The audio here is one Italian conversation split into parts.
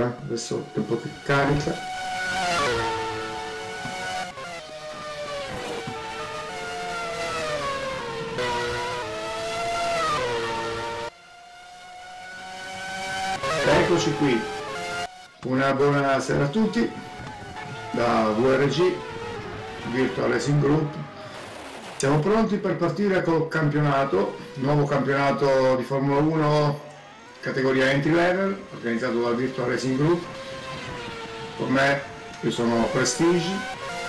eh. adesso tempo che carica. Eccoci qui, una buona sera a tutti da VRG Virtual Racing Group siamo pronti per partire col campionato, nuovo campionato di Formula 1 categoria entry level, organizzato dal Virtual Racing Group. Con me io sono Prestige,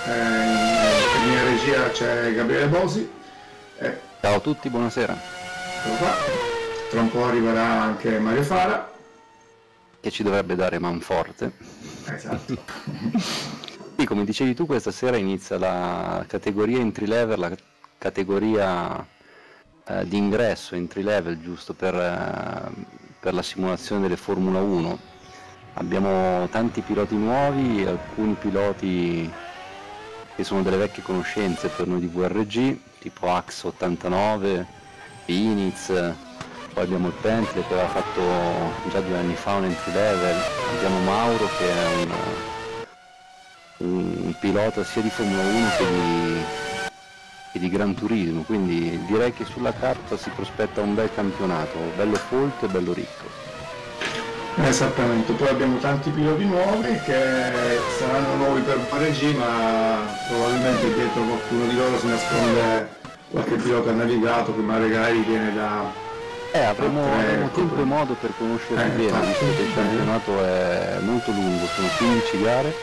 eh, in mia regia c'è Gabriele Bosi. Eh, Ciao a tutti, buonasera. Tra un po' arriverà anche Mario Fara. Che ci dovrebbe dare manforte. Esatto. sì, come dicevi tu, questa sera inizia la categoria entry level, la categoria eh, di ingresso entry level giusto per, eh, per la simulazione delle Formula 1. Abbiamo tanti piloti nuovi, alcuni piloti che sono delle vecchie conoscenze per noi di VRG, tipo Ax 89, Phoenix, poi abbiamo il Bentley che aveva fatto già due anni fa un entry level, abbiamo Mauro che è un, un pilota sia di Formula 1 che di, e di Gran Turismo, quindi direi che sulla carta si prospetta un bel campionato, bello folto e bello ricco. Esattamente, poi abbiamo tanti piloti nuovi che saranno nuovi per Parigi, ma probabilmente dietro qualcuno di loro si nasconde qualche pilota navigato che magari viene da... Eh, avremo, avremo tempo e modo per conoscerli eh, bene, visto che il campionato è molto lungo, sono 15 gare,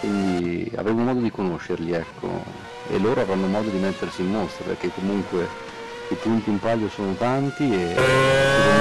quindi avremo modo di conoscerli, ecco. E loro avranno modo di mettersi in mostra perché comunque i punti in palio sono tanti e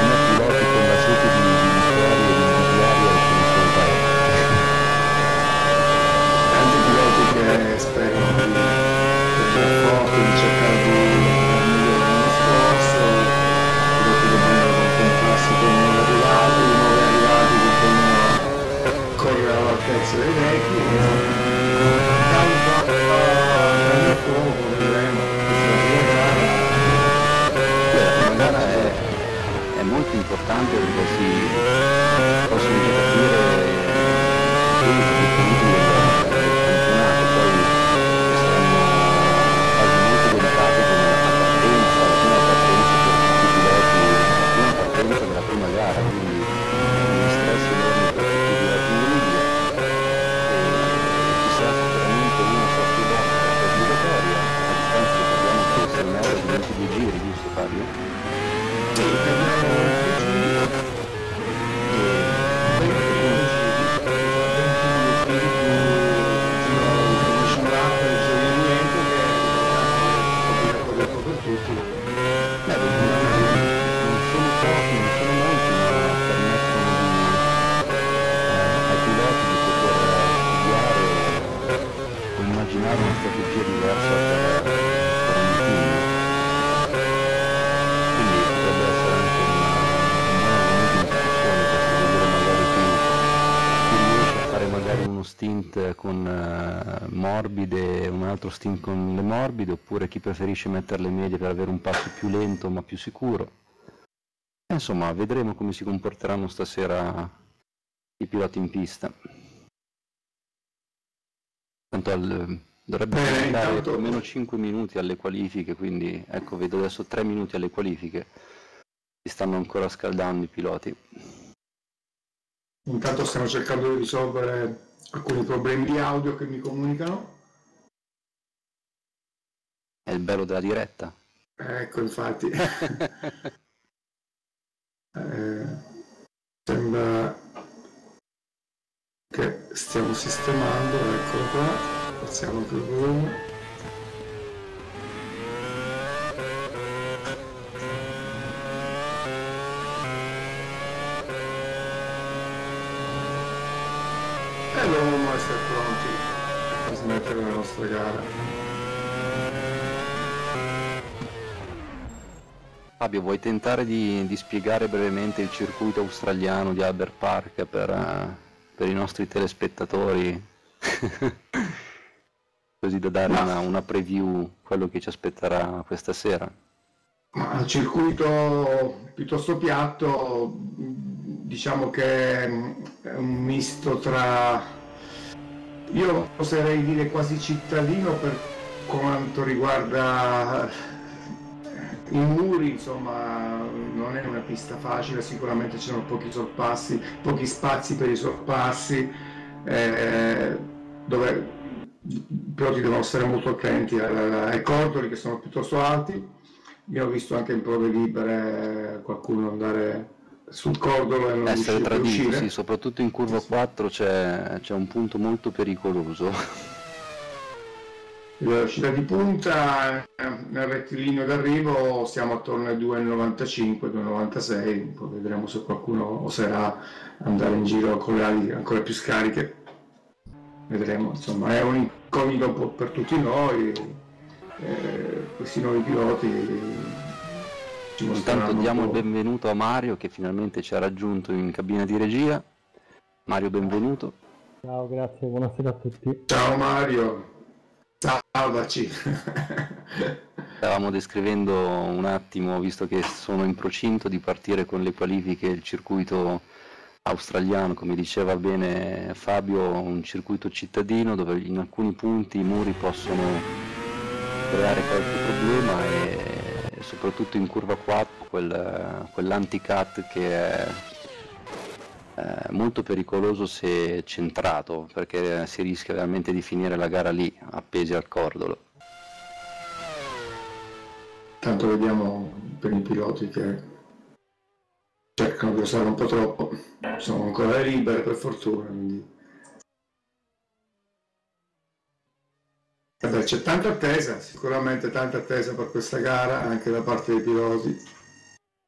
stint con uh, morbide un altro stint con le morbide, oppure chi preferisce mettere le medie per avere un passo più lento ma più sicuro. Insomma, vedremo come si comporteranno stasera i piloti in pista. Tanto al, dovrebbe eh, dare più o meno 5 minuti alle qualifiche, quindi ecco, vedo adesso 3 minuti alle qualifiche. Si stanno ancora scaldando i piloti. Intanto stiamo cercando di risolvere alcuni problemi di audio che mi comunicano. È il bello della diretta. Ecco, infatti. eh, sembra che stiamo sistemando, eccolo qua, passiamo più volume. dovremmo essere pronti a smettere la nostra gara. Fabio, vuoi tentare di, di, spiegare brevemente il circuito australiano di Albert Park per, uh, per i nostri telespettatori? Così da dare una, una, preview quello che ci aspetterà questa sera. Il circuito piuttosto piatto diciamo che è un misto tra io oserei dire quasi cittadino per quanto riguarda i muri, insomma, non è una pista facile, sicuramente ci sono pochi sorpassi, pochi spazi per i sorpassi, eh, dove i piloti devono stare molto attenti ai cordoli che sono piuttosto alti. Io ho visto anche in prove libere qualcuno andare sul cordolo e non essere tradito, sì, soprattutto in curva 4 c'è, c'è un punto molto pericoloso. Velocità di punta nel rettilineo d'arrivo siamo attorno ai 2,95, 2,96, poi vedremo se qualcuno oserà andare in giro con le ali ancora più scariche. Vedremo, insomma, è un incognito un po' per tutti noi, eh, questi nuovi piloti Intanto diamo il benvenuto a Mario che finalmente ci ha raggiunto in cabina di regia. Mario, benvenuto. Ciao, grazie, buonasera a tutti. Ciao Mario, salvaci. Stavamo descrivendo un attimo, visto che sono in procinto di partire con le qualifiche, il circuito australiano, come diceva bene Fabio, un circuito cittadino dove in alcuni punti i muri possono creare qualche problema e soprattutto in curva 4 quel, quell'anti-cut che è eh, molto pericoloso se centrato perché si rischia veramente di finire la gara lì appesi al cordolo. Tanto vediamo per i piloti che cercano di usare un po' troppo. Sono ancora liberi per fortuna quindi. Vabbè, c'è tanta attesa, sicuramente tanta attesa per questa gara anche da parte dei piloti.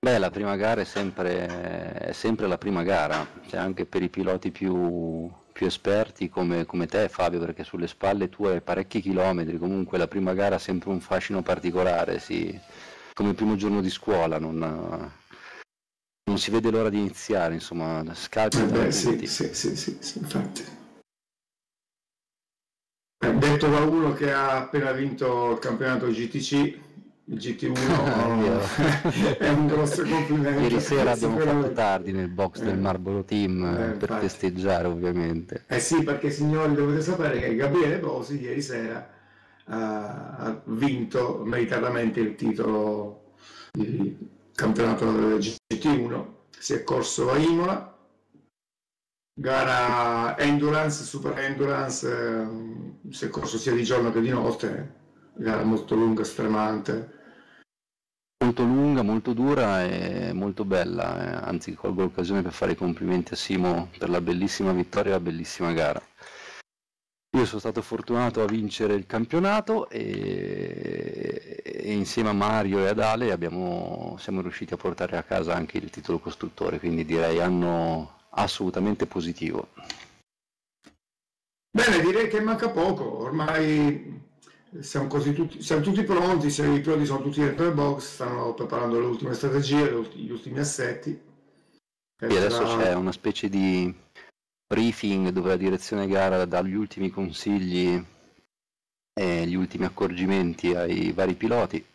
Beh, la prima gara è sempre, è sempre la prima gara, cioè anche per i piloti più, più esperti come, come, te Fabio, perché sulle spalle tu hai parecchi chilometri, comunque la prima gara ha sempre un fascino particolare, sì. come il primo giorno di scuola, non, non si vede l'ora di iniziare, insomma, scalpi. Eh sì, sì, sì, sì, sì, infatti. Detto da uno che ha appena vinto il campionato GTC, il GT1 è un grosso complimento. Ieri sera abbiamo fatto tardi nel box eh, del Marlboro Team eh, per infatti. festeggiare ovviamente. Eh sì, perché signori dovete sapere che Gabriele Bosi ieri sera ha vinto meritatamente il titolo di campionato del GT1, si è corso a Imola gara endurance, super endurance, eh, si è corso sia di giorno che di notte, gara molto lunga, stremante. Molto lunga, molto dura e molto bella, eh. anzi colgo l'occasione per fare i complimenti a Simo per la bellissima vittoria e la bellissima gara. Io sono stato fortunato a vincere il campionato e, e insieme a Mario e ad Ale abbiamo, siamo riusciti a portare a casa anche il titolo costruttore, quindi direi hanno assolutamente positivo. Bene, direi che manca poco, ormai siamo, tutti, siamo tutti pronti, i piloti sono tutti dentro il box, stanno preparando le ultime strategie, gli ultimi assetti. E adesso sarà... c'è una specie di briefing dove la direzione gara dà gli ultimi consigli e gli ultimi accorgimenti ai vari piloti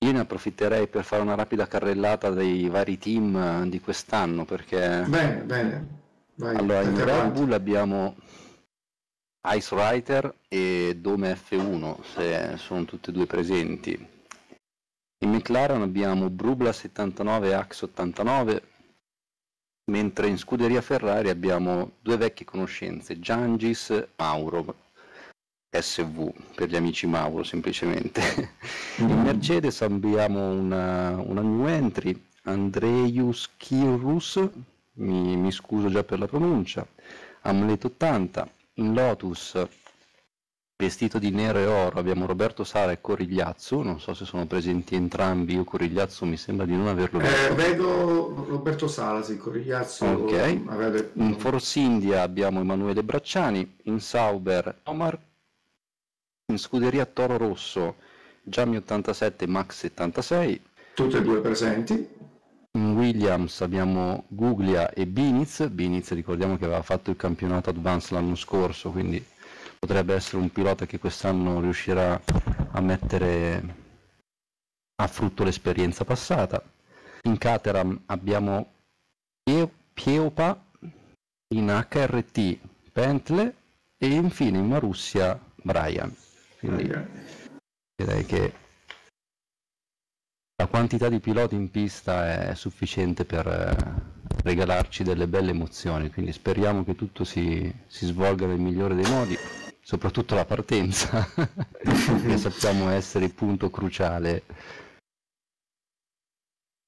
io ne approfitterei per fare una rapida carrellata dei vari team di quest'anno perché... Bene, bene. Vai, allora, in Red Bull abbiamo Ice Rider e Dome F1, se sono tutte e due presenti. In McLaren abbiamo Brubla 79 e Axe 89, mentre in scuderia Ferrari abbiamo due vecchie conoscenze, Giangis Mauro, SV per gli amici Mauro semplicemente. Mm. In Mercedes abbiamo una, una new entry, Andreius Kirrus, mi, mi, scuso già per la pronuncia, Amlet 80, in Lotus vestito di nero e oro. Abbiamo Roberto Sara e Corigliazzo, non so se sono presenti entrambi, io Corigliazzo mi sembra di non averlo visto. Eh, vedo Roberto Sala, sì, Corigliazzo. Ok, avete... in Force India abbiamo Emanuele Bracciani, in Sauber Omar in scuderia Toro Rosso Giammi 87 Max 76 tutte e due presenti in Williams abbiamo Guglia e Biniz. Biniz ricordiamo che aveva fatto il campionato Advance l'anno scorso quindi potrebbe essere un pilota che quest'anno riuscirà a mettere a frutto l'esperienza passata. In Caterham abbiamo Pieopa, in HRT Bentley e infine in Marussia Brian. Quindi direi che la quantità di piloti in pista è sufficiente per eh, regalarci delle belle emozioni, quindi speriamo che tutto si, si svolga nel migliore dei modi, soprattutto la partenza, che sappiamo essere il punto cruciale.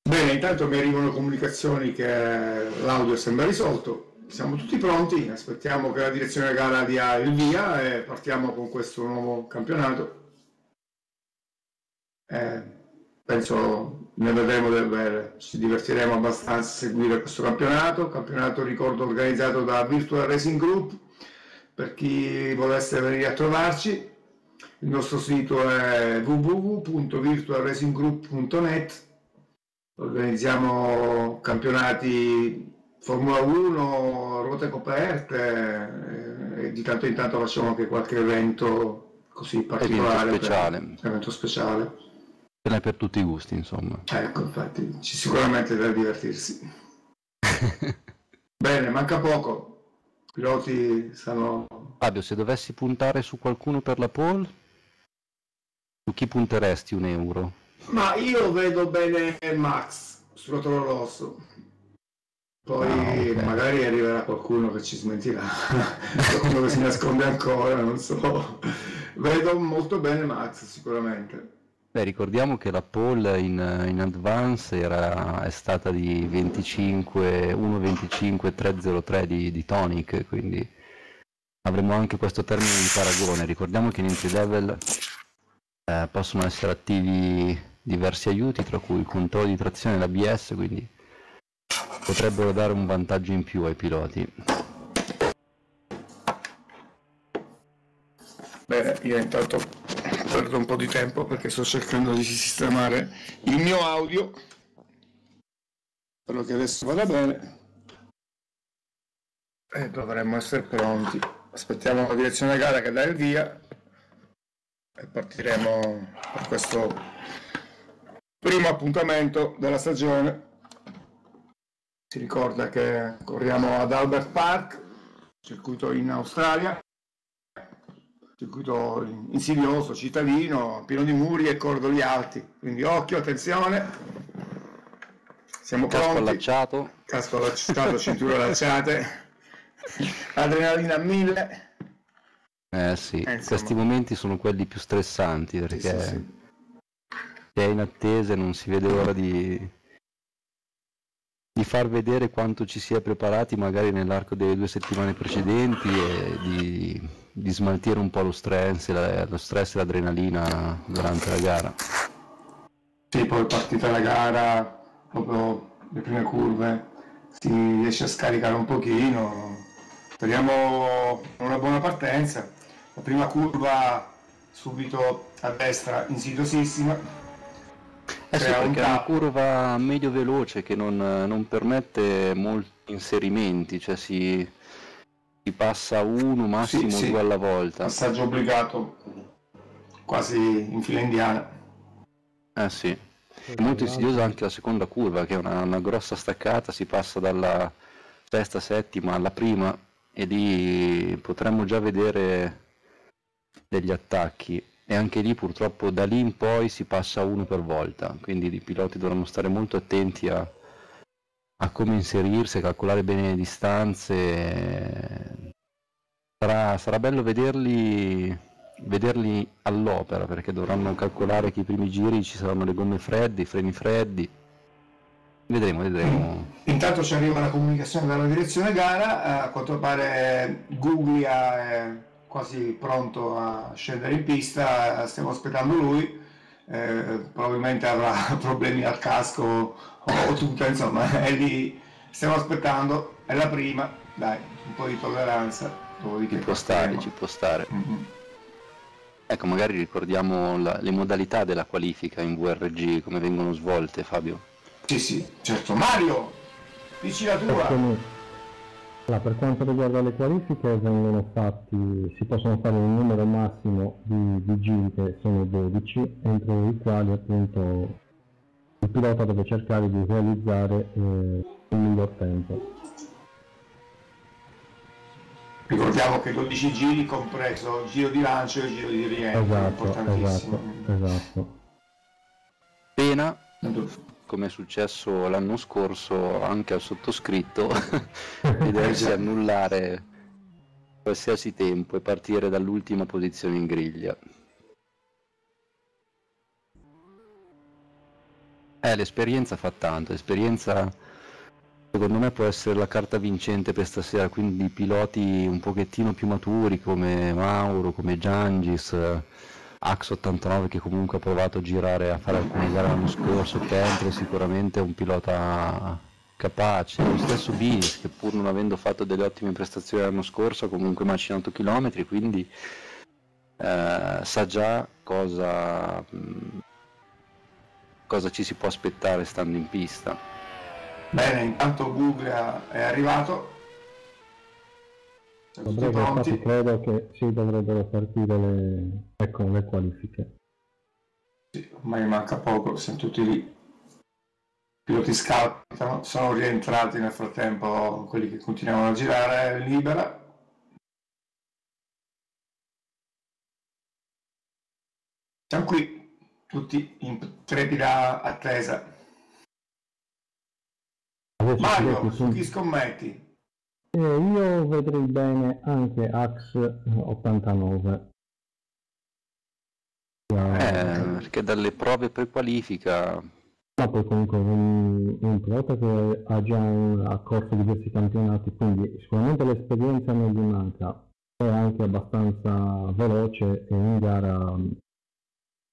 Bene, intanto mi arrivano comunicazioni che l'audio sembra risolto, siamo tutti pronti, aspettiamo che la direzione gara dia il via e partiamo con questo nuovo campionato. Eh, penso ne vedremo del bene, ci divertiremo abbastanza a seguire questo campionato, campionato ricordo organizzato da Virtual Racing Group, per chi volesse venire a trovarci, il nostro sito è www.virtualracinggroup.net, organizziamo campionati Formula 1, ruote coperte e di tanto in tanto facciamo anche qualche evento così particolare, evento speciale. Per, evento speciale. Ce n'è per tutti i gusti, insomma. Ecco, infatti, c'è sicuramente da divertirsi. Bene, manca poco. I piloti stanno... Fabio, se dovessi puntare su qualcuno per la pole, su chi punteresti un euro? Ma io vedo bene Max sul rotolo rosso. Poi ah, okay. magari arriverà qualcuno che ci smentirà, qualcuno che si nasconde ancora, non so. Vedo molto bene Max sicuramente. Beh, ricordiamo che la pole in, in advance era, è stata di 25, 1.25, 3.03 di, di Tonic, quindi avremo anche questo termine di paragone. Ricordiamo che in entry level eh, possono essere attivi diversi aiuti, tra cui il controllo di trazione e l'ABS, quindi potrebbero dare un vantaggio in più ai piloti. Bene, io intanto perdo un po' di tempo perché sto cercando di sistemare il mio audio. Spero che adesso vada bene. E dovremmo essere pronti. Aspettiamo la direzione gara che dà il via e partiremo per questo primo appuntamento della stagione. Si ricorda che corriamo ad Albert Park, circuito in Australia circuito insidioso, cittadino, pieno di muri e cordoli alti. Quindi occhio, attenzione. Siamo Casco pronti. allacciato. Casco allacciato, cinture allacciate. Adrenalina a mille. Eh sì, eh, questi momenti sono quelli più stressanti perché sì, sì, sì. è in attesa e non si vede l'ora di, di far vedere quanto ci si è preparati magari nell'arco delle due settimane precedenti e di di smaltire un po' lo stress, lo stress e l'adrenalina durante la gara. Sì, poi partita la gara, proprio le prime curve, si riesce a scaricare un pochino. Speriamo una buona partenza. La prima curva subito a destra, insidiosissima. Eh sì, perché è una curva medio veloce che non, non permette molti inserimenti, cioè si, si passa uno, massimo sì, due sì. alla volta. Passaggio obbligato, quasi in fila indiana. Eh sì. È molto insidiosa anche la seconda curva, che è una, una grossa staccata, si passa dalla sesta, settima alla prima e lì potremmo già vedere degli attacchi e anche lì purtroppo da lì in poi si passa uno per volta, quindi i piloti dovranno stare molto attenti a, a come inserirsi, a calcolare bene le distanze. Sarà, sarà bello vederli, vederli, all'opera perché dovranno calcolare che i primi giri ci saranno le gomme fredde, i freni freddi. Vedremo, vedremo. Intanto ci arriva la comunicazione dalla direzione gara, a quanto pare Guglia è quasi pronto a scendere in pista, stiamo aspettando lui, eh, probabilmente avrà problemi al casco o tutto, insomma, è lì, stiamo aspettando, è la prima, dai, un po' di tolleranza. Ci può stare, ci può stare. Mm-hmm. Ecco, magari ricordiamo la, le modalità della qualifica in VRG, come vengono svolte, Fabio. Sì, sì, certo. Mario, dici la tua. Allora, per quanto riguarda le qualifiche vengono fatti, si possono fare un numero massimo di, di giri che sono 12, entro i quali appunto il pilota deve cercare di realizzare eh, il miglior tempo. Ricordiamo che 12 giri compreso il giro di lancio e il giro di rientro, Esatto, importantissimo. esatto, esatto. Pena, come è successo l'anno scorso anche al sottoscritto, vedersi annullare qualsiasi tempo e partire dall'ultima posizione in griglia. Eh, l'esperienza fa tanto, l'esperienza secondo me può essere la carta vincente per stasera, quindi piloti un pochettino più maturi come Mauro, come Giangis, eh, Ax89 che comunque ha provato a girare a fare alcune gare l'anno scorso, Pentre sicuramente è un pilota capace, lo stesso Binis che pur non avendo fatto delle ottime prestazioni l'anno scorso ha comunque macinato chilometri, quindi eh, sa già cosa, cosa ci si può aspettare stando in pista. Bene, intanto Google è arrivato. Dovrebbe, infatti credo che sì, dovrebbero partire le, ecco, le qualifiche. Sì, ormai manca poco, siamo tutti lì. I piloti scattano, sono rientrati nel frattempo quelli che continuavano a girare libera. Siamo qui, tutti in trepida attesa. Adesso Mario, su chi scommetti? Eh, io vedrei bene anche Ax 89. Eh, perché dalle prove pre-qualifica Ma poi comunque un, un pilota che ha già un- ha corso diversi campionati, quindi sicuramente l'esperienza non gli manca, è anche abbastanza veloce e in gara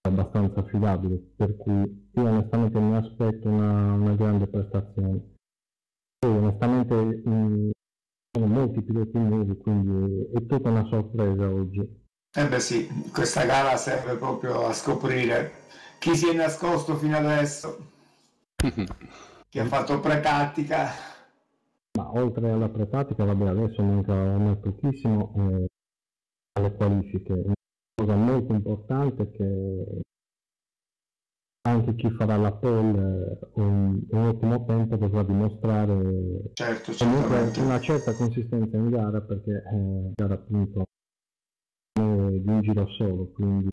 è abbastanza affidabile, per cui io onestamente mi aspetto una, una grande prestazione. Poi onestamente mh, sono molti piloti nuovi, quindi è tutta una sorpresa oggi. Eh beh sì, questa gara serve proprio a scoprire chi si è nascosto fino adesso, chi ha fatto pre-tattica. Ma oltre alla pratica, vabbè, adesso manca ormai pochissimo eh, alle qualifiche. Una cosa molto importante che anche chi farà la pole eh, un, un ottimo tempo dovrà dimostrare Certo, una certa consistenza in gara perché eh, gara appunto di un giro solo, quindi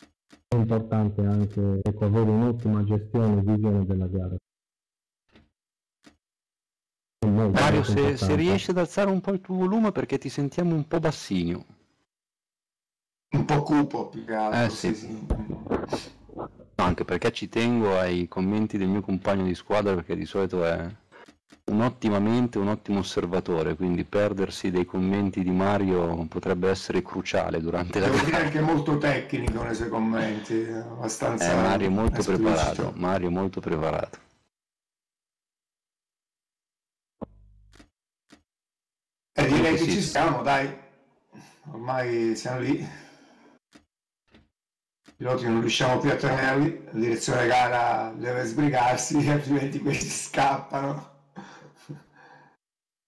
è importante anche ecco, avere un'ottima gestione e visione della gara. Mario, se, se riesci ad alzare un po' il tuo volume perché ti sentiamo un po' bassino. Un po' cupo più che altro. Eh, sì, sì. Anche perché ci tengo ai commenti del mio compagno di squadra perché di solito è un'ottima mente, un ottimo osservatore, quindi perdersi dei commenti di Mario potrebbe essere cruciale durante la Devo dire anche molto tecnico nei suoi commenti, abbastanza Eh, Mario è molto esplicito. preparato, Mario è molto preparato. E direi Sì, che sì. ci siamo, dai. Ormai siamo lì. I piloti non riusciamo più a tenerli, la direzione gara deve sbrigarsi, altrimenti questi scappano.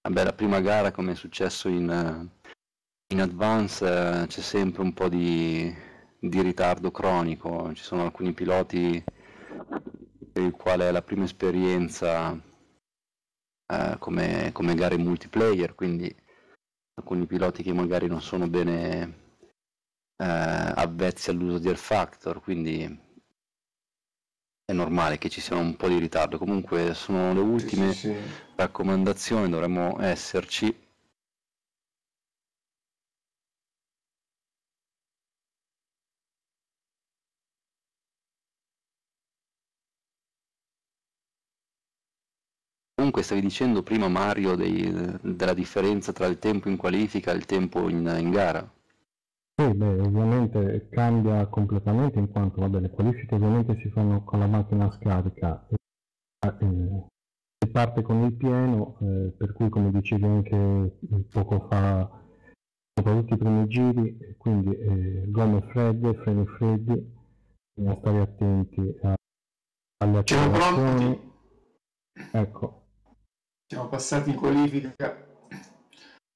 Vabbè, la prima gara, come è successo in, eh, in advance, eh, c'è sempre un po' di, di ritardo cronico. Ci sono alcuni piloti per il quale è la prima esperienza eh, come, come gare multiplayer, quindi alcuni piloti che magari non sono bene avvezzi all'uso di Air Factor, quindi è normale che ci sia un po' di ritardo. Comunque sono le ultime Sì, sì, sì. raccomandazioni, dovremmo esserci. Comunque stavi dicendo prima Mario dei- della differenza tra il tempo in qualifica e il tempo in, in gara. Sì, beh, ovviamente cambia completamente in quanto vabbè, le qualifiche ovviamente si fanno con la macchina a scarica e eh, si parte con il pieno, eh, per cui come dicevi anche poco fa, soprattutto i primi giri, quindi eh, gomme fredde, freni freddi, bisogna stare attenti a- alle accelerazioni. pronti? Ecco, Siamo passati in qualifica.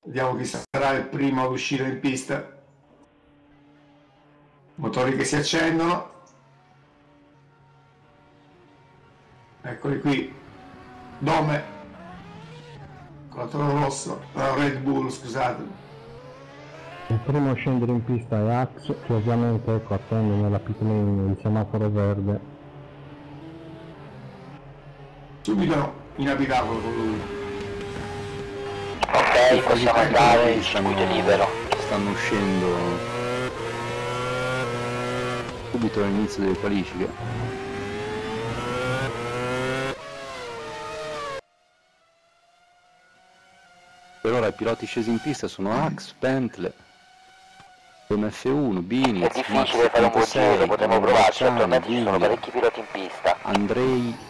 Vediamo chi sarà il primo ad uscire in pista. Motori che si accendono. Eccoli qui. Dome. con la Toro Rosso, la Red Bull, scusate. Il primo a scendere in pista è Axe, che ovviamente ecco, attende nella pit lane il semaforo verde. Subito in abitacolo con lui. Ok, possiamo andare, il circuito libero. stanno uscendo subito all'inizio delle qualifiche. Per ora i piloti scesi in pista sono Axe, Bentley, MF1, Bini, È difficile fare un buon giro, potremmo provarci, attualmente ci sono parecchi piloti in pista. Andrei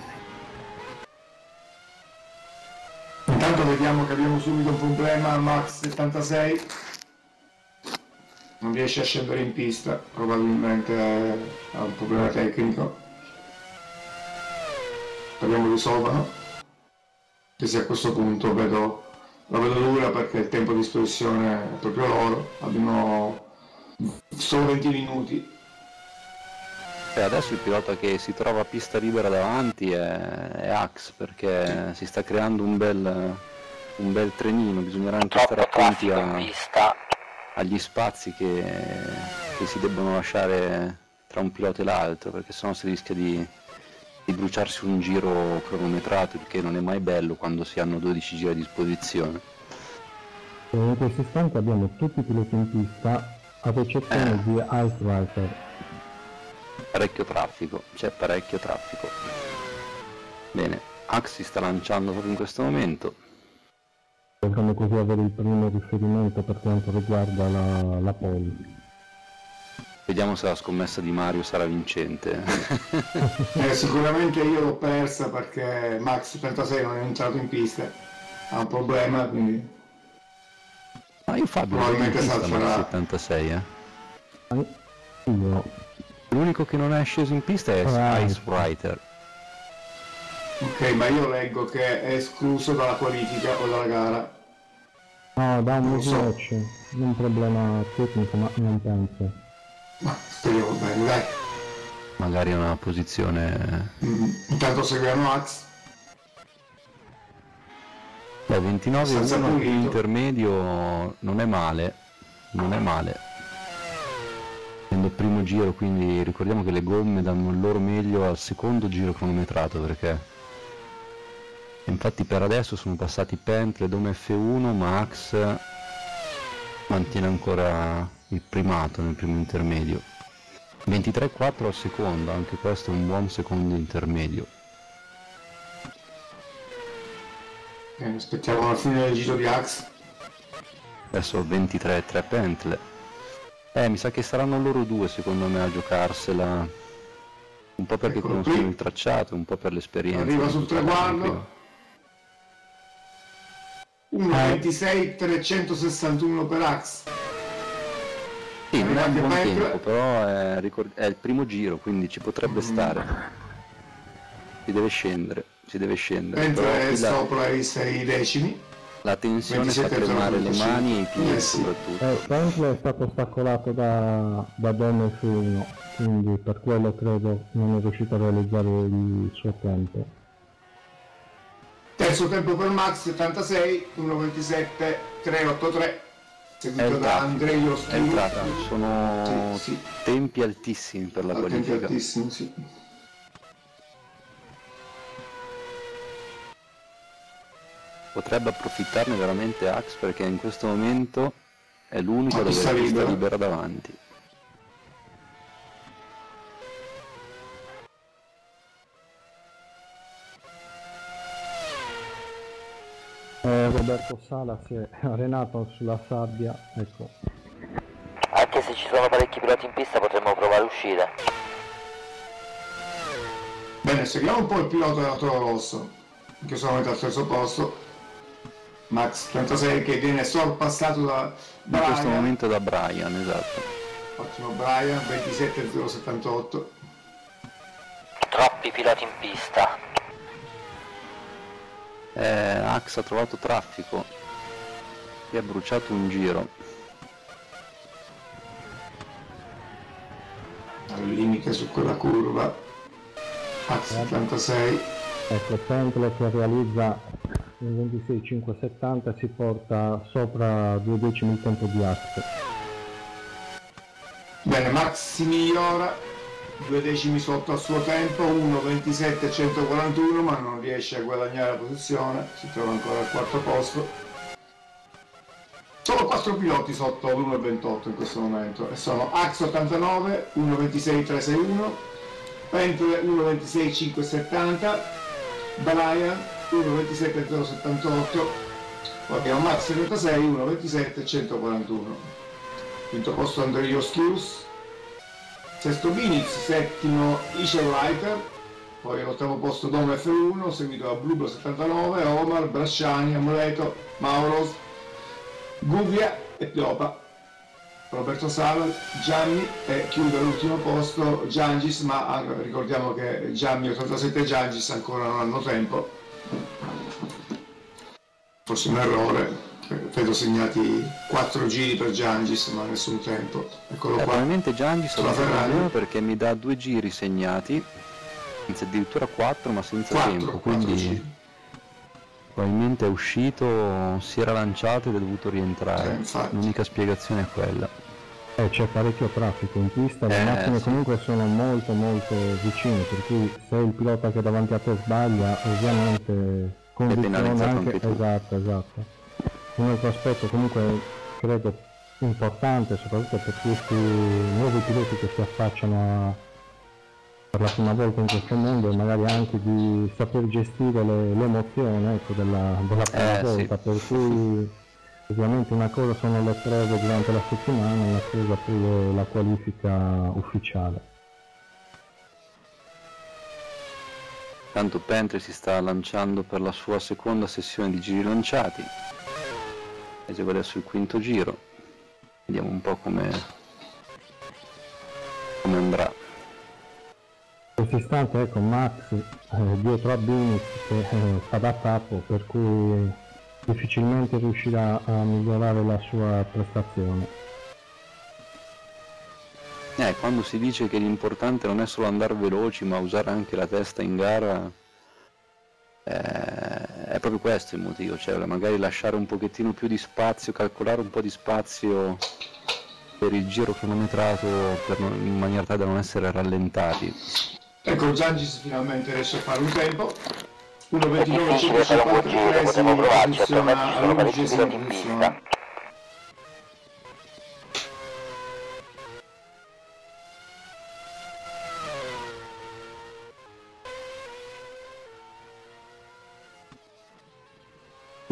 Intanto vediamo che abbiamo subito un problema, Max 76 non riesce a scendere in pista, probabilmente ha un problema tecnico. Speriamo risolvano. Che se a questo punto vedo, la vedo dura perché il tempo a disposizione è proprio loro, abbiamo solo 20 minuti. E adesso il pilota che si trova a pista libera davanti è, è Axe perché si sta creando un bel, un bel trenino, bisognerà anche stare attenti a, pista. Agli spazi che, che si debbono lasciare tra un pilota e l'altro perché sennò si rischia di, di bruciarsi un giro cronometrato il che non è mai bello quando si hanno 12 giri a disposizione. In questo istante abbiamo tutti i piloti in pista, ad eccezione Eh. di Rider. Parecchio traffico, c'è parecchio traffico. Bene, Axe si sta lanciando proprio in questo momento. Potremmo così avere il primo riferimento per quanto riguarda la, la pole. Vediamo se la scommessa di Mario sarà vincente. Eh, sicuramente io l'ho persa perché Max 76 non è entrato in pista, ha un problema, quindi Ma io Fabio Probabilmente pista salterà. nel 76, eh. Io L'unico che non è sceso in pista è Ah, Ice ecco. Writer. Ok, ma io leggo che è escluso dalla qualifica o dalla gara. No, da un Non so. mismatch, un problema tecnico, ma non penso. Ma speriamo bene, dai. Magari è una posizione... Mm, Intanto seguiamo Ax. Beh, 29 Senza 1 pulito. intermedio non è male. Non è male. Essendo il primo giro, quindi ricordiamo che le gomme danno il loro meglio al secondo giro cronometrato perché... Infatti per adesso sono passati Pentle, Dome F1, Max mantiene ancora il primato nel primo intermedio. 23-4 al secondo, anche questo è un buon secondo intermedio. Eh, aspettiamo la fine del giro di Ax. Adesso 23-3 Pentle. Eh, mi sa che saranno loro due secondo me a giocarsela. Un po' perché Eccolo conoscono qui. il tracciato, un po' per l'esperienza. Arriva sul traguardo. Prima. 1.26 361 per Ax. Sì, non è un buon tempo, però è, ricor- è il primo giro, quindi ci potrebbe stare. Si deve scendere, si deve scendere. Mentre qui la, sopra i 6 decimi. la tensione fa 27 tremare le 0,5. mani e i piedi Eh soprattutto. Eh, Bentley è stato ostacolato da, da Dom F1, quindi per quello credo non è riuscito a realizzare il suo tempo. Terzo tempo per Max 76, 1.27 383. È Seguito il da Andrei è traffico, sono Sì, sì. tempi altissimi per la A tempi qualifica. altissimi, sì. Potrebbe approfittarne veramente Axe perché in questo momento è l'unico pista libera. libera davanti. Roberto Sala si è arenato sulla sabbia, ecco. Anche se ci sono parecchi piloti in pista potremmo provare a uscire. Bene, seguiamo un po' il pilota della Toro Rosso, in questo momento al terzo posto. Max 36 che viene sorpassato da In questo Brian. momento da Brian, esatto. Ottimo Brian, 27078. Troppi piloti in pista. Eh, Axe ha trovato traffico e ha bruciato un giro. Al limite su quella curva. Max 76. Ecco, Bentley che realizza un 26.570 si porta sopra due decimi il tempo di Axe. Bene, Max si migliora, due decimi sotto al suo tempo, 1.27.141 ma non riesce a guadagnare la posizione, si trova ancora al quarto posto. Solo 4 piloti sotto l'1.28 in questo momento e sono Axe 89, 1.26.361, Pentle 1.26.570, Brian 1.27.078, poi abbiamo Max 36, 1.27.141. Quinto posto Andrea Skills, sesto Binix, settimo Isher Writer, poi all'ottavo posto Dom F1, seguito da Blublo 79, Omar, Brasciani, Amuleto, Mauros, Guvia e Piopa. Roberto Sala, Gianni e chiude all'ultimo posto Giangis, ma ricordiamo che Gianni 87 e Giangis ancora non hanno tempo. Forse un errore, vedo segnati 4 giri per Giangis ma nessun tempo. Eccolo eh, qua. probabilmente Giangis un problema perché mi dà due giri segnati anzi addirittura 4 ma senza 4, tempo quindi probabilmente è uscito si era lanciato ed è dovuto rientrare. Eh, l'unica spiegazione è quella. Eh, c'è parecchio traffico in pista, le eh, macchine sì. comunque sono molto molto vicine, per cui se il pilota che è davanti a te sbaglia ovviamente condiziona anche... Esatto, esatto. Un altro aspetto comunque credo importante soprattutto per questi nuovi piloti che si affacciano per la prima volta in questo mondo e magari anche di saper gestire le- l'emozione ecco, della, della prima Eh, sì. volta, per cui ovviamente una cosa sono le prove durante la settimana, una cosa poi è la qualifica ufficiale. tanto Pentre si sta lanciando per la sua seconda sessione di giri lanciati e gioca adesso il quinto giro vediamo un po' come come andrà In questo istante ecco Max eh, dietro a Binix che eh, fa da capo per cui difficilmente riuscirà a migliorare la sua prestazione. Eh, quando si dice che l'importante non è solo andare veloci ma usare anche la testa in gara, eh, è proprio questo il motivo, cioè magari lasciare un pochettino più di spazio, calcolare un po' di spazio per il giro cronometrato per non- in maniera tale da non essere rallentati. Ecco Giangis finalmente riesce a fare un tempo. È difficile fare un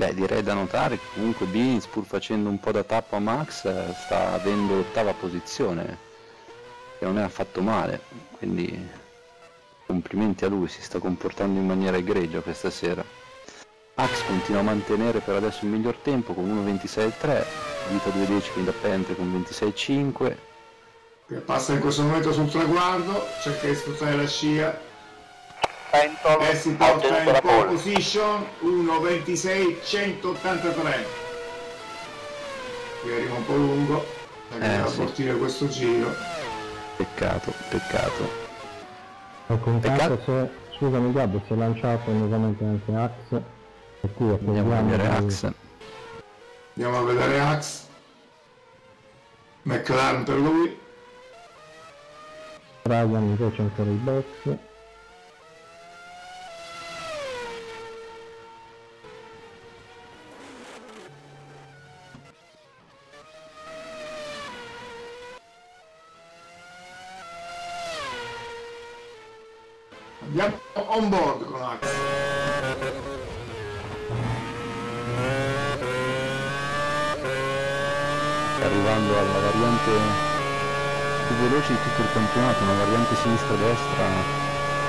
Beh, direi da notare che comunque Beans, pur facendo un po' da tappo a Max, eh, sta avendo l'ottava posizione, che non è affatto male, quindi complimenti a lui, si sta comportando in maniera egregia questa sera. Max continua a mantenere per adesso il miglior tempo con 1.26.3, vita 2 decimi da Pente con 26.5, Che Passa in questo momento sul traguardo, cerca di sfruttare la scia Penton e si ha porta ottenuto in la pole position 1.26.183. Qui arriva un po' lungo, Eh, a sì. partire questo giro. peccato, peccato. Ecco, Peccato. intanto se, scusami Gabbo, si è lanciato nuovamente anche Axe, per cui Andiamo a vedere di- Ax. Andiamo a vedere Axe. McLaren per lui. Ryan invece ancora il box. On board con Axe. arrivando alla variante più veloce di tutto il campionato, una variante sinistra-destra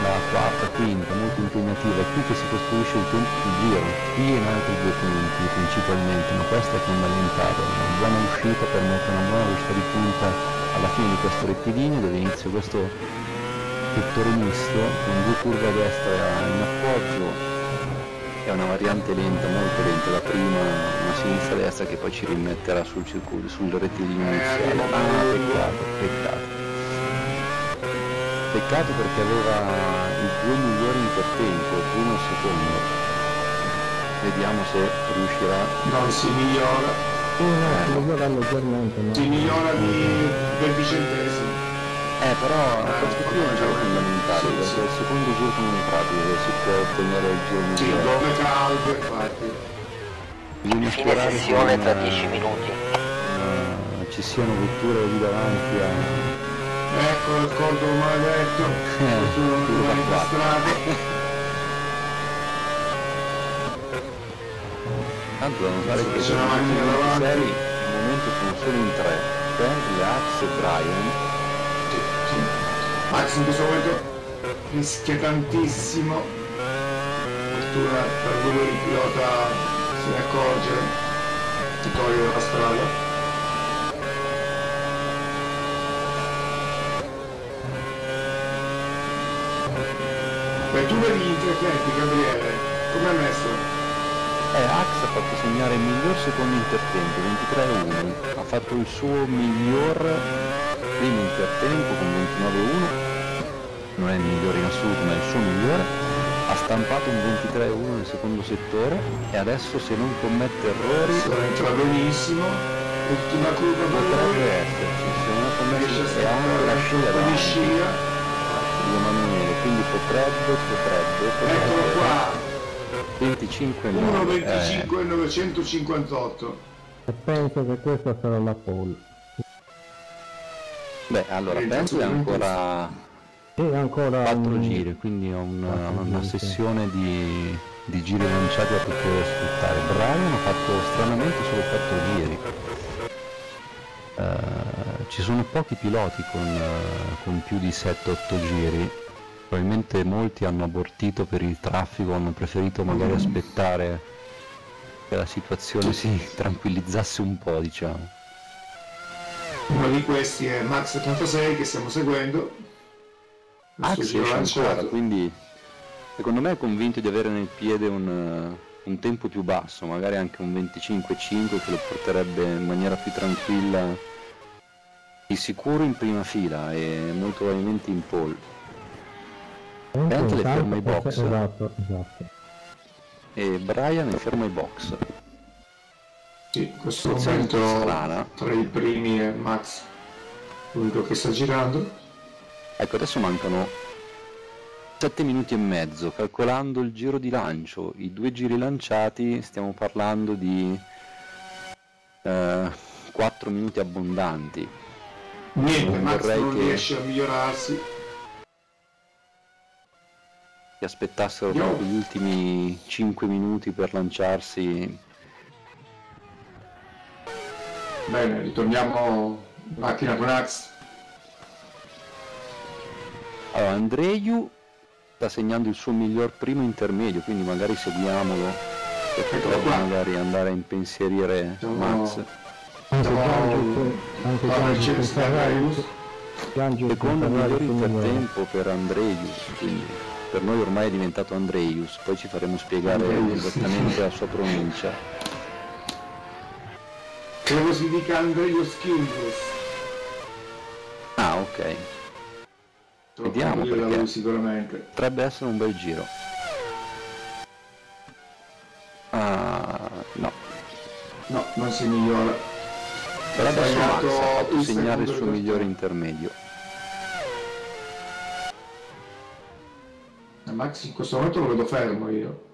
da quarta, quinta, molto impegnativa, è qui che si costruisce il tempo di giro, qui e in altri due punti principalmente, ma questa è fondamentale, una buona uscita permette una buona velocità di punta alla fine di questo rettilineo dove inizia questo settore misto con due curve a destra in appoggio è una variante lenta, molto lenta, la prima una sinistra-destra che poi ci rimetterà sul circuito, sul rettilineo iniziale. Ah, peccato, peccato. Peccato perché aveva i due migliori intertempo, primo e secondo. vediamo se riuscirà. Non si migliora. Sì, no, si migliora leggermente, ma... Si migliora di 20 centesimi. Eh, però Eh, questo qui è un giro fondamentale, sì, perché sì. il secondo giro cronometrato dove si può ottenere il giro Sì, migliore. dove caldo, infatti. Bisogna sperare sessione che tra non, 10 minuti. eh, ci siano vetture lì davanti a... Ecco il cordolo maledetto. Eh, da qua. strada. Tanto da notare che C'è una macchina davanti. sei al momento sono solo in tre. Bentley, Axe e Brian. Sì, sì. Max in questo momento rischia tantissimo. Fortuna per lui il pilota se ne accorge, si toglie dalla strada. Beh, tu vedi gli interventi, Gabriele, come è messo? Eh, Axe ha fatto segnare il miglior secondo intertempo, 23-1. Ha fatto il suo miglior primo intertempo con 29-1. Non è il migliore in assoluto, ma è il suo migliore. Ha stampato un 23-1 nel secondo settore e adesso se non commette errori entra benissimo, ultima curva per potrebbe esserci. Se non e ha anche la scia davanti scia. di Emanuele, quindi potrebbe, potrebbe, Eccolo potrebbe. qua, 25 9. 1.25 958. E penso che questa sarà la pole. Beh, allora Eh, penso è intanto ancora E ancora 4 un- giri, quindi ho una, Quattro una sessione di, di giri lanciati da poter sfruttare. Brian ha fatto stranamente solo 4 giri. Eh, ci sono pochi piloti con, eh, con più di 7-8 giri. Probabilmente molti hanno abortito per il traffico, hanno preferito magari aspettare che la situazione si tranquillizzasse un po', diciamo. Uno di questi è Max 86 che stiamo seguendo. Giro esce ancora, lanciato. quindi secondo me è convinto di avere nel piede un, eh, un tempo più basso, magari anche un 25-5 che lo porterebbe in maniera più tranquilla, di sicuro in prima fila e molto probabilmente in pole. Comunque Bentley intanto ferma i box. Esatto, esatto. E Brian è fermo ai box. Sì, in questo momento strana. tra i primi è Max, l'unico che sta girando. Ecco, adesso mancano 7 minuti e mezzo, calcolando il giro di lancio, i due giri lanciati, stiamo parlando di 4 minuti abbondanti. Niente, Non Max non che- riesce a migliorarsi. che aspettassero gli ultimi 5 minuti per lanciarsi. Bene, ritorniamo in macchina con Max. Allora, Andreiu sta segnando il suo miglior primo intermedio, quindi magari seguiamolo Eccolo potrebbe magari andare a impensierire Max. Secondo miglior intertempo per Andreius, quindi per noi ormai è diventato Andreius, poi ci faremo spiegare Andreius. esattamente la sua pronuncia. Credo si dica Andreio Skindus. Ah, ok. Vediamo, Io da perché- lui sicuramente. Potrebbe essere un bel giro. Ah, no. No, non si migliora. Per adesso Max ha fatto il segnare il suo migliore intermedio. Eh, Max in questo momento lo vedo fermo io.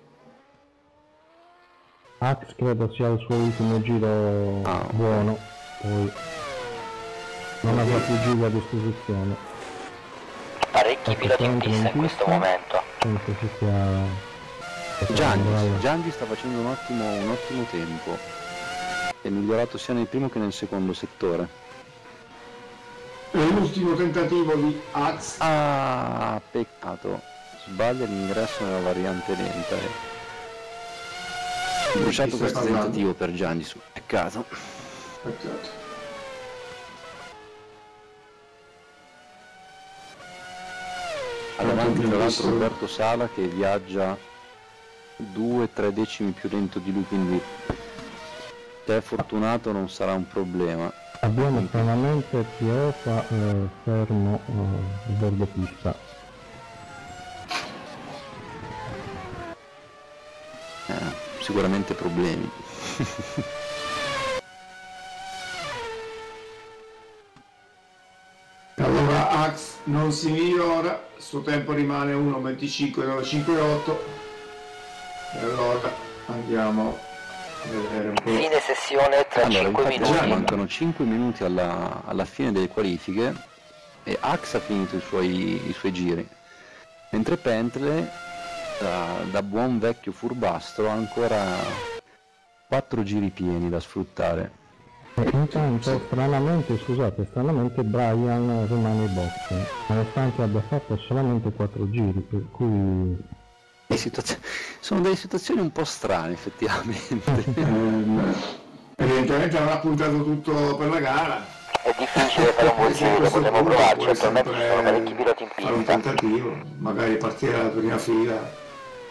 Ax credo sia il suo ultimo giro Ah, buono, poi non avrà più giri a disposizione. Parecchi Ecco, piloti in pista in questo momento. Penso ci sia... Gianni, Gianni sta facendo un ottimo, un ottimo tempo. È migliorato sia nel primo che nel secondo settore. È l'ultimo tentativo di Ax. Ah, peccato. Sbaglia l'ingresso nella variante lenta. eh. Ho stai questo parlando? tentativo per Gianni su. Peccato. Peccato. Davanti tra l'altro. Roberto Sala che viaggia 2-3 decimi più lento di lui, quindi se è fortunato non sarà un problema. Abbiamo stranamente Piofa eh, fermo eh, bordo pista. Sicuramente problemi. allora Ax non si migliora, il suo tempo rimane 1.25.958 e allora andiamo a vedere un po'. Fine sessione tra Allora, 5 infatti minuti. mancano 5 minuti alla, alla fine delle qualifiche e Axe ha finito i suoi, i suoi giri, mentre Pentle da, da buon vecchio furbastro ha ancora 4 giri pieni da sfruttare. E intanto, stranamente, scusate, stranamente Brian rimane in box, nonostante abbia fatto solamente 4 giri, per cui Le situazio- sono delle situazioni un po' strane effettivamente. Evidentemente avrà puntato tutto per la gara. È difficile fare un buon giro, potremmo provarci, attualmente ci sono parecchi sempre piloti in fare un pista. tentativo, magari partire dalla prima fila,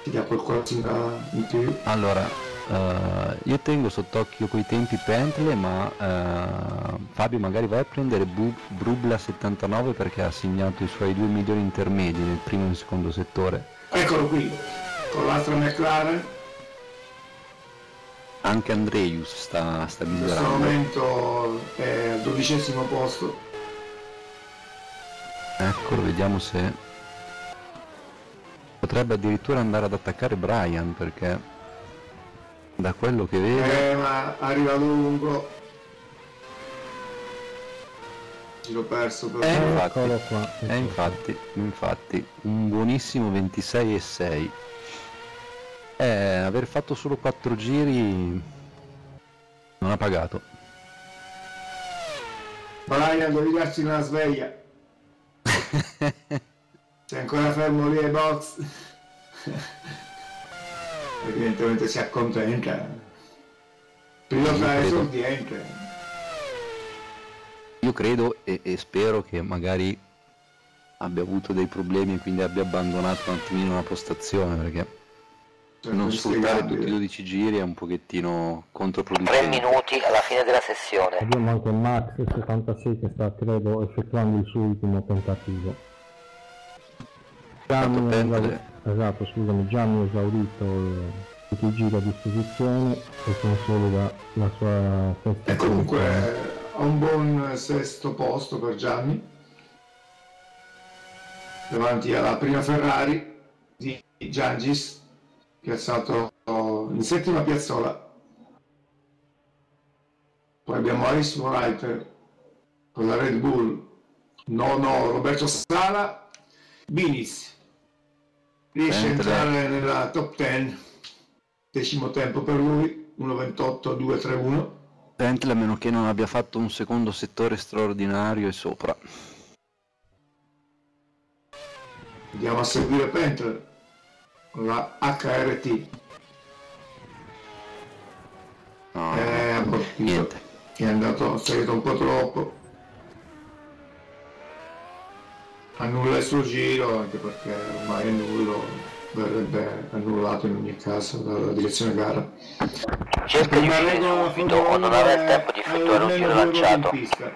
ti dà qualcosa in più. Allora, eh, io tengo sott'occhio coi tempi Pentle, ma eh, Fabio magari vai a prendere Bu- Brubla 79 perché ha segnato i suoi due migliori intermedi nel primo e nel secondo settore. Eccolo qui, con l'altra McLaren, Anche Andreius sta, sta in questo migliorando. momento è al dodicesimo posto. Eccolo, vediamo se potrebbe addirittura andare ad attaccare Brian perché da quello che vedo Eh, ma arriva lungo. Giro perso per Eh, infatti. eccolo qua. Eh, infatti, infatti, un buonissimo 26 e 6. Eh, aver fatto solo 4 giri non ha pagato. Brian, devi darci una sveglia. Sei ancora fermo lì ai box. Evidentemente si accontenta. Pilota Io credo. esordiente. Io credo e, e spero che magari abbia avuto dei problemi e quindi abbia abbandonato un attimino la postazione perché Cioè, non sfruttare tutti i 12 giri è un pochettino 3 controproducente. minuti alla fine della sessione. Abbiamo anche Max 76 che sta credo effettuando il suo ultimo tentativo. Gianni Tanto ha Pentle- esauri- esatto, scusami, Gianni esaurito eh, tutti i giri a disposizione e consolida la sua sesta E comunque eh, ha un buon sesto posto per Gianni. Davanti alla prima Ferrari di Giangis, piazzato in settima piazzola. Poi abbiamo Alice Wright con la Red Bull, nono Roberto Sala, Binis riesce a entrare nella top 10, decimo tempo per lui, 1.28.231. Pentle a meno che non abbia fatto un secondo settore straordinario e sopra. Andiamo a seguire Pentel con la HRT. No, abortito. niente. È andato, è salito un po' troppo. Annulla il suo giro anche perché ormai è nullo, verrebbe annullato in ogni caso dalla direzione gara. Cerca di uscire subito o non avere il tempo di è effettuare un giro lanciato. in pista.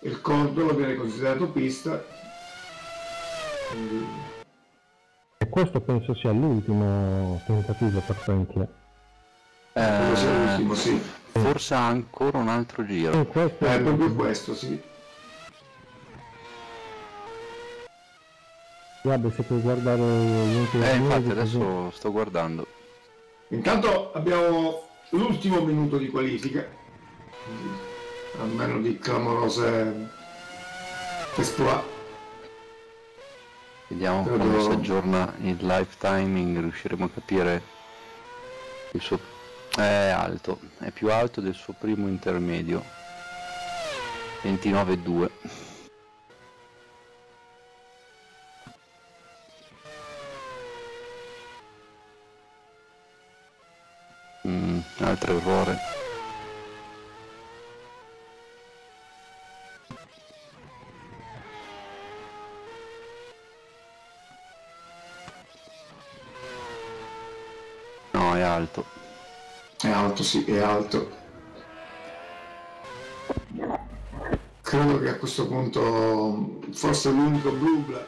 Il cordolo viene considerato pista. E questo penso sia l'ultimo tentativo per sia Eh, sì. forse ha ancora un altro giro. Questo È è proprio questo, sì. Guarda se puoi guardare Eh, infatti minuti, così- adesso sto guardando. Intanto abbiamo l'ultimo minuto di qualifica, quindi, almeno di clamorose exploit. Vediamo Credo- come si aggiorna il live timing, riusciremo a capire il suo... È alto, è più alto del suo primo intermedio. 29,2. Mm, altro errore. No, è alto. È alto, sì, è alto. Credo che a questo punto forse l'unico Blubla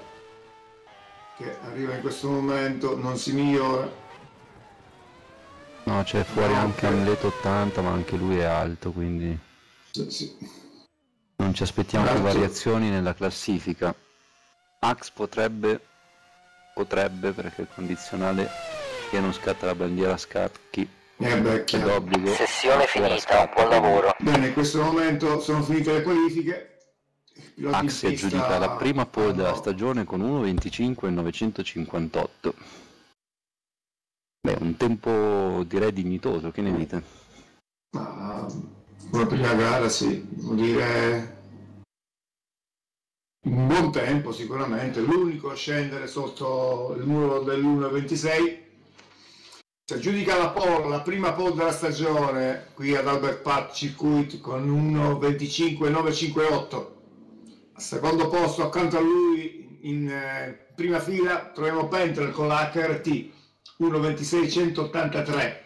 che arriva in questo momento non si migliora. No, c'è fuori anche ok. Amleto 80, ma anche lui è alto, quindi Sì, sì. non ci aspettiamo più variazioni nella classifica. Ax potrebbe, potrebbe perché il condizionale che non scatta la bandiera scacchi Eh beh, è d'obbligo. Sessione finita, scatta, buon lavoro. Bene, in questo momento sono finite le qualifiche. Ax si pista aggiudica la prima pole della stagione con 1.25 e 958. Beh, un tempo direi dignitoso, che ne dite? Ma una prima gara, sì, vuol dire un buon tempo sicuramente, l'unico a scendere sotto il muro dell'1.26. Si aggiudica la pole, la prima pole della stagione qui ad Albert Park Circuit con 1.25.958. Al secondo posto accanto a lui in eh, prima fila troviamo Pentel con la HRT 1.26.183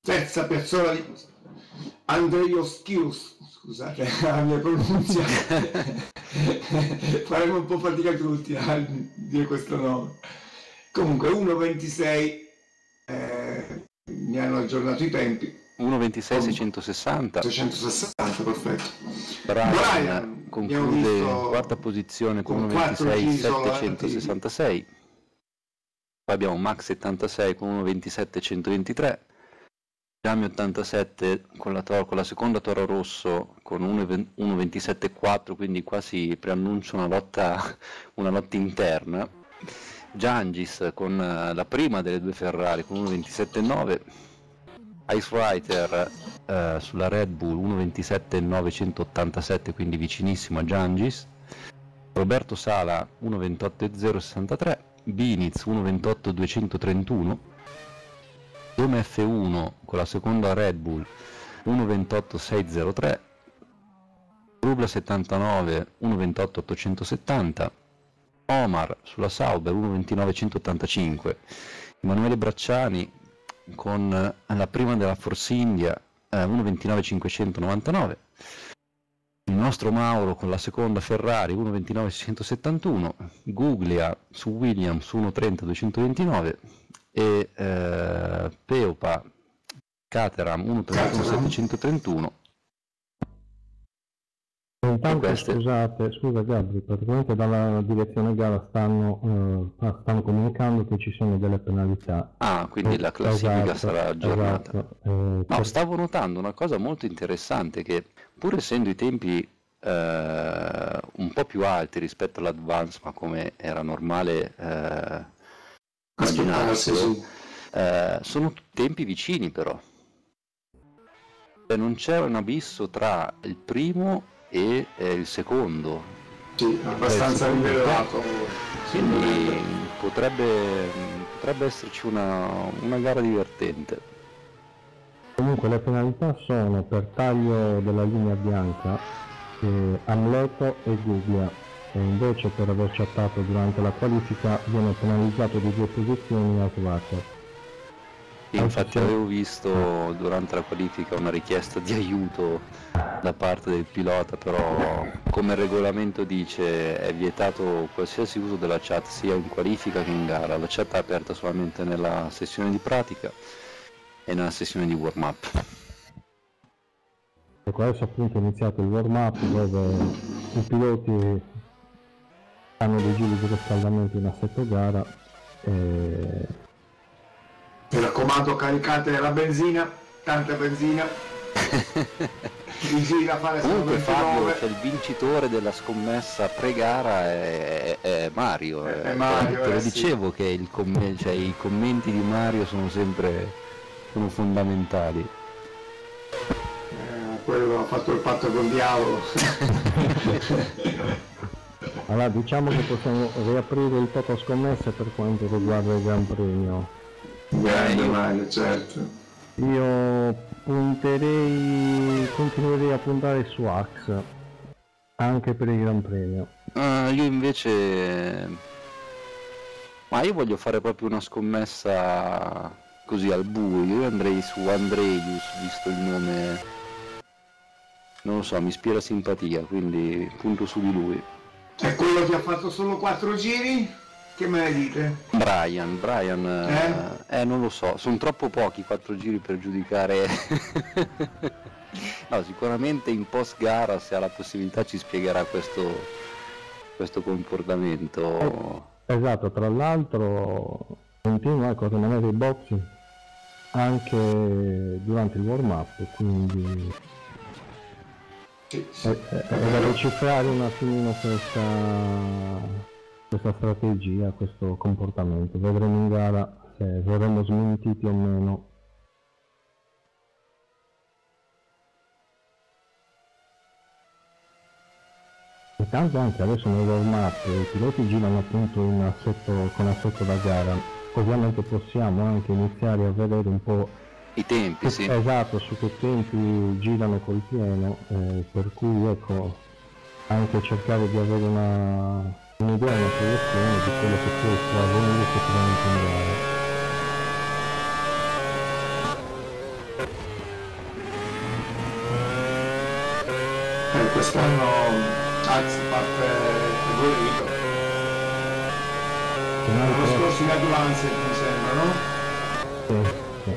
terza persona di Andrei Oskius scusate la mia pronuncia. Faremo un po' fatica tutti a dire questo nome. Comunque 1.26 eh, mi hanno aggiornato i tempi. 1.26.660. 660 perfetto. Brian, Brian, conclude visto quarta posizione con con quattro giri 1.26.766. Poi abbiamo Max 76 con 1.27.123. Giammi 87 con la, con la seconda Toro Rosso con 1.20 1.27.4, quindi qua si preannuncia una lotta, una lotta interna. Giangis con eh, la prima delle due Ferrari con 1.27.9. Ice Rider eh, sulla Red Bull 1.27.987 quindi vicinissimo a Giangis Roberto Sala 1.28.063 Biniz 1.28.231 Dome F1 con la seconda Red Bull 1.28.603 Rubla 79 1.28.870 Omar sulla Sauber 1.29.185 Emanuele Bracciani con la prima della Force India eh, 1.29.599 il nostro Mauro con la seconda Ferrari 1.29.671 Guglia su Williams 1.30.229 e eh, Peopa Caterham 1.31.731 E Intanto queste- scusate, scusa Gabri, praticamente dalla direzione gara stanno, eh, stanno comunicando che ci sono delle penalità. ah quindi la classifica Esatto, sarà aggiornata. esatto, eh, No, per- stavo notando una cosa molto interessante che pur essendo i tempi eh, un po' più alti rispetto all'advance, ma come era normale eh, immaginarselo, sì. eh, sono tempi vicini però. Cioè, non c'è un abisso tra il primo e eh, il secondo, sì, abbastanza Eh, livellato quindi potrebbe, potrebbe esserci una, una gara divertente. Comunque le penalità sono per taglio della linea bianca eh, Amleto e Guglia e invece per aver chattato durante la qualifica viene penalizzato di due posizioni a Swatter. Sì, infatti avevo visto durante la qualifica una richiesta di aiuto da parte del pilota, però come il regolamento dice è vietato qualsiasi uso della chat sia in qualifica che in gara. La chat è aperta solamente nella sessione di pratica e nella sessione di warm up. Ecco adesso appunto è iniziato il warm up dove i piloti hanno dei giri di riscaldamento in assetto gara e Mi raccomando, caricate la benzina, tanta benzina. I giri da fare sono Comunque Fabio, 29. c'è il vincitore della scommessa pre-gara è, è Mario. È- eh. è Mario, te lo eh, sì. dicevo che il comm- cioè, i commenti di Mario sono sempre sono fondamentali. Eh, quello ha fatto il patto con il diavolo. allora diciamo che possiamo riaprire il toto scommesse per quanto riguarda il Gran Premio. Grande Mario, certo. Io punterei, continuerei a puntare su Ax anche per il Gran Premio. Ah, io invece... Ma io voglio fare proprio una scommessa così al buio. Io andrei su Andreius, visto il nome... Non lo so, mi ispira simpatia, quindi punto su di lui. È quello che ha fatto solo 4 giri? Che me ne dite? Brian, Brian, eh? eh non lo so, sono troppo pochi quattro giri per giudicare. no, sicuramente in post gara se ha la possibilità ci spiegherà questo, questo comportamento. Esatto, tra l'altro continua ecco, a rimanere i boxing anche durante il warm up, quindi sì, sì. È, è, è da decifrare un attimino questa questa strategia, questo comportamento. Vedremo in gara se verremo smentiti o meno. Intanto anche adesso nel warm up i piloti girano appunto assetto, con assetto da gara. Ovviamente possiamo anche iniziare a vedere un po' i tempi, sì. Esatto, su che tempi girano col pieno, eh, per cui ecco anche cercare di avere una un'idea, una proiezione di quello che può essere avvenuto effettivamente in gara. Quest'anno anzi parte l'anno scorso in advance mi sembra no? Sì, sì.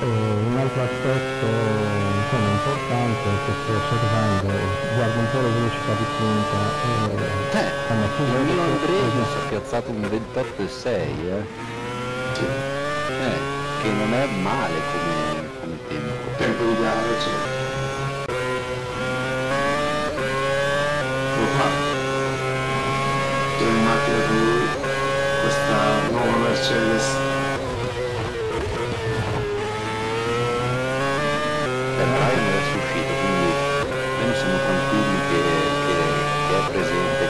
E un altro aspetto insomma, importante è che sto osservando guardo un po' la velocità di punta e eh il mio Andrea si è piazzato un 28 e 6 eh. Sì. eh che non è male come, come tempo tempo di gara certo nuova Mercedes eh, Brian è uscito quindi noi siamo tranquilli che, che, che è presente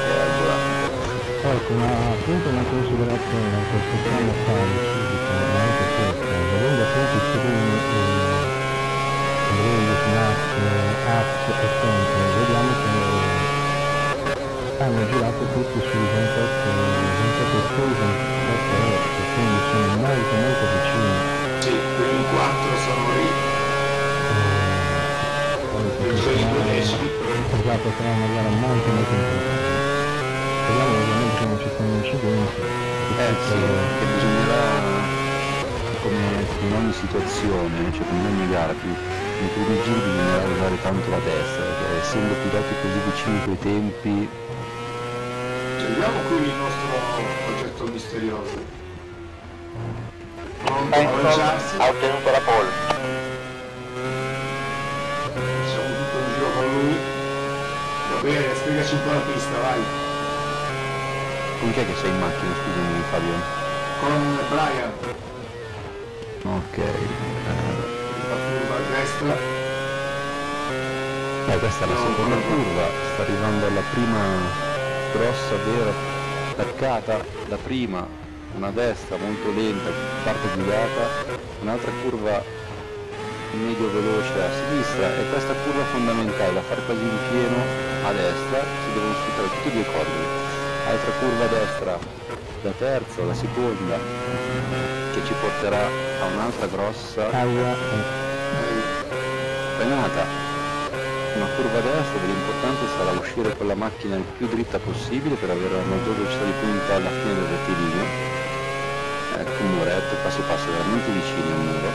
Ecco, una, appunto una considerazione che possiamo fare subito, anche questa, vedendo appunto i primi Release, Max, Apps e Sempre, vediamo che hanno girato tutti sui 28, 28 6, 28 8, quindi sono molto molto vicini. Sì, i primi 4 sono lì. Eh, esatto, sarà una gara molto molto importante speriamo ovviamente che non ci siano incidenti. Eh sì, che bisognerà, come in ogni situazione, cioè come in ogni gara, più nei primi giri bisognerà usare tanto la testa, perché essendo piloti così vicini coi tempi... Vediamo qui il nostro oggetto misterioso. ha ottenuto la pole. Facciamo tutto un giro con lui. Va bene, spiegaci un po' la pista, vai. Con chi è che sei in macchina, scusami Fabio? Con Brian. Ok. Eh... La curva a destra. Eh, questa è la no, seconda curva, sta arrivando alla prima grossa vera attaccata, la prima, una destra molto lenta, parte guidata, un'altra curva medio veloce a sinistra e questa curva fondamentale da fare quasi in pieno a destra, si devono sfruttare tutti e due i cordoli altra curva a destra la terza, la seconda che ci porterà a un'altra grossa frenata una curva a destra dove l'importante sarà uscire con la macchina il più dritta possibile per avere la maggiore velocità di punta alla fine del rettilineo. Ecco un muretto passo passo veramente vicino al muro.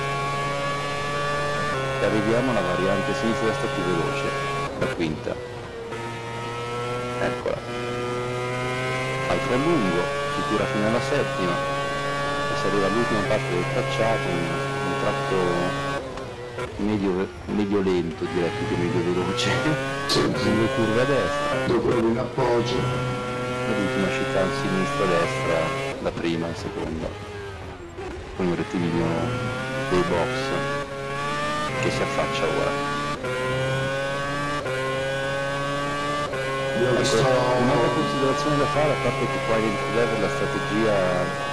E arriviamo alla variante sinistra-destra più veloce la quinta. Eccola. Altro lungo, si tira fino alla settima. E si arriva all'ultima parte del tracciato, un, un tratto medio, medio, lento direi più che medio veloce, due curve a destra, curve in appoggio, l'ultima città sinistra destra, la prima e seconda, con un rettilineo dei box che si affaccia ora. Ecco, un'altra considerazione da fare, a parte che qua in level la strategia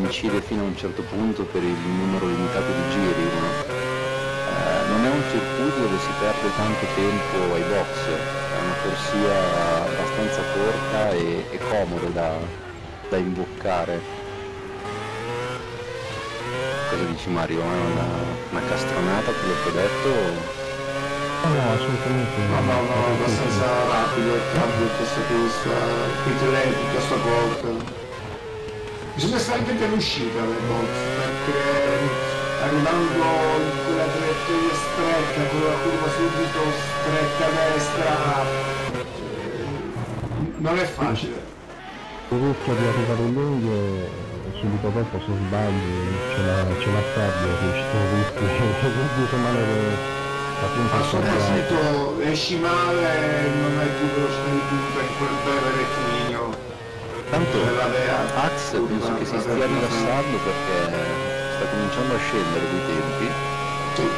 incide fino a un certo punto per il numero limitato di giri, no? eh, non è un circuito dove si perde tanto tempo ai box, è una corsia abbastanza corta e, e comoda da, da imboccare. Cosa dici Mario? È una, una castronata quello che ho detto? no, assolutamente. No, no, no, abbastanza rapido il cambio questa pista, pit lane piuttosto corto. Bisogna stare attenti all'uscita delle box, perché arrivando in quella traiettoria stretta, con la curva subito stretta a destra, eh, non è facile. Il rischio di arrivare lungo e subito dopo se sbagli c'è la, c'è la sabbia, rischi, rischi di rimanere appunto Ma sopra. soprattutto esci male non hai più velocità di punta in quel breve rettilineo Tanto. Ax penso che si stia rilassando perché sta cominciando a scendere dei tempi. Sì.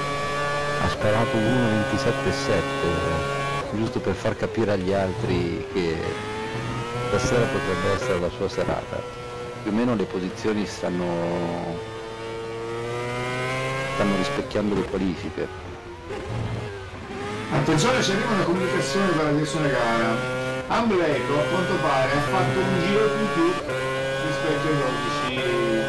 Ha sparato 1.27.7 giusto per far capire agli altri che stasera potrebbe essere la sua serata. Più o meno le posizioni stanno stanno rispecchiando le qualifiche. Attenzione, ci arriva una comunicazione dalla direzione gara. Ambleco a quanto pare ha fatto un giro in più rispetto ai 12.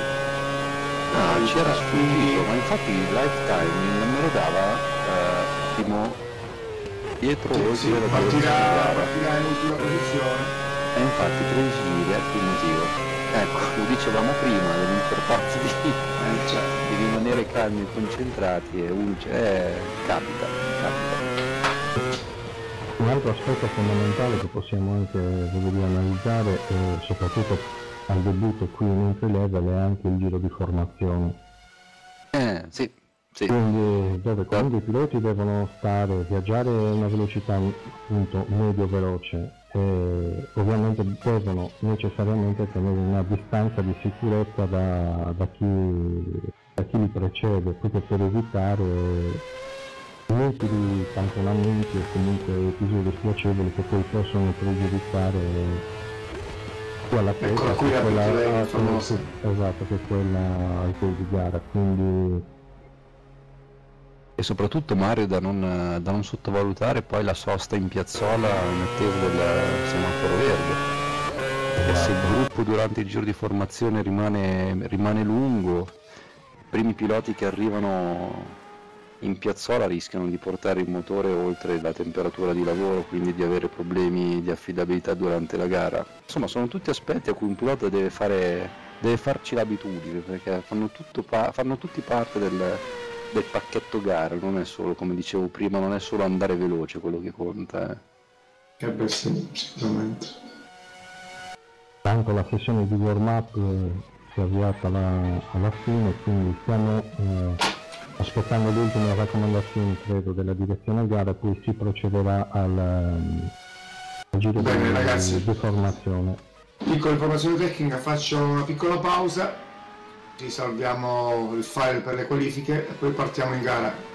Ah, c'era sfuggito, ma infatti il lifetime non me lo dava eh, Timo dietro Sì, sì, di partirà, partirà in ultima posizione. E infatti tre giri, ecco il motivo. Ecco, lo dicevamo prima dell'importanza di, Eh, cioè, di rimanere calmi e concentrati e ulce, eh, capita, capita. Un altro aspetto fondamentale che possiamo anche dire, analizzare, e soprattutto al debutto qui in entry level, è anche il giro di formazione. Eh, sì, sì. Quindi dove quando i piloti devono stare, viaggiare a una velocità appunto medio-veloce e ovviamente devono necessariamente tenere una distanza di sicurezza da, da chi, da chi li precede, proprio per evitare inutili tamponamenti o comunque episodi spiacevoli che poi possono pregiudicare sia l'atleta Ecco, che la quella, famosa. esatto, che quella al gol di gara. Quindi E soprattutto Mario da non, da non sottovalutare poi la sosta in piazzola in attesa del semaforo verde. Perché se il gruppo durante il giro di formazione rimane, rimane lungo, i primi piloti che arrivano in piazzola rischiano di portare il motore oltre la temperatura di lavoro, quindi di avere problemi di affidabilità durante la gara. Insomma, sono tutti aspetti a cui un pilota deve, fare, deve farci l'abitudine, perché fanno, tutto pa- fanno tutti parte del, del pacchetto gara, non è solo, come dicevo prima, non è solo andare veloce quello che conta. eh. che beh sì, sicuramente. Tanto la sessione di warm up eh, si è avviata alla, alla fine, quindi stiamo eh, aspettando le ultime raccomandazioni credo della direzione gara, poi si procederà al, ehm, al giro Bene, di, ragazzi. di formazione. Piccola informazione tecnica, faccio una piccola pausa, risolviamo il file per le qualifiche e poi partiamo in gara.